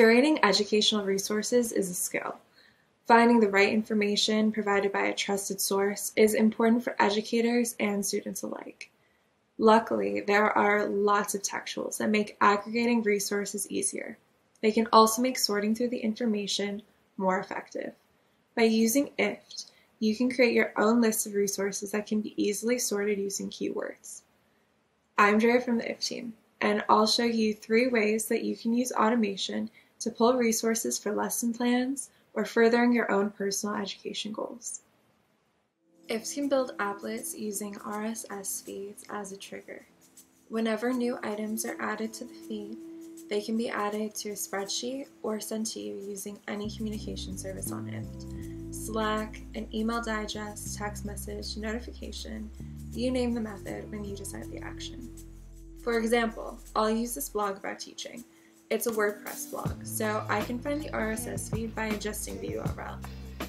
Curating educational resources is a skill. Finding the right information provided by a trusted source is important for educators and students alike. Luckily, there are lots of tech tools that make aggregating resources easier. They can also make sorting through the information more effective. By using IFTTT, you can create your own list of resources that can be easily sorted using keywords. I'm Drea from the IFTTT team, and I'll show you three ways that you can use automation to pull resources for lesson plans or furthering your own personal education goals. IFTTT can build applets using RSS feeds as a trigger. Whenever new items are added to the feed, they can be added to a spreadsheet or sent to you using any communication service on IFTTT. Slack, an email digest, text message, notification, you name the method when you decide the action. For example, I'll use this blog about teaching. It's a WordPress blog, so I can find the RSS feed by adjusting the URL.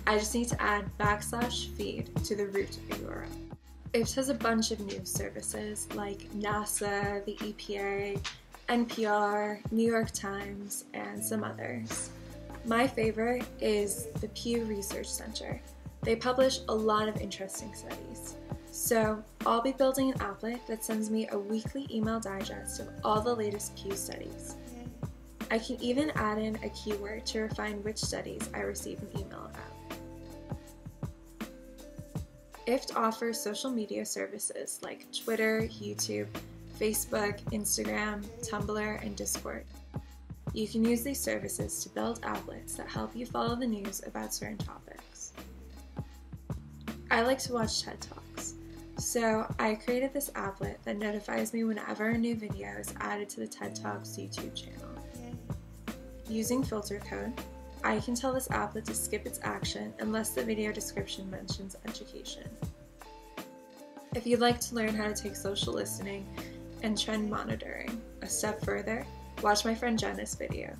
I just need to add backslash feed to the root URL. It has a bunch of news services like NASA, the EPA, NPR, New York Times, and some others. My favorite is the Pew Research Center. They publish a lot of interesting studies. So I'll be building an applet that sends me a weekly email digest of all the latest Pew studies. I can even add in a keyword to refine which studies I receive an email about. IFTTT offers social media services like Twitter, YouTube, Facebook, Instagram, Tumblr, and Discord. You can use these services to build applets that help you follow the news about certain topics. I like to watch TED Talks. So I created this applet that notifies me whenever a new video is added to the TED Talks YouTube channel. Using filter code, I can tell this applet to skip its action unless the video description mentions education. If you'd like to learn how to take social listening and trend monitoring a step further, watch my friend Jenna's video.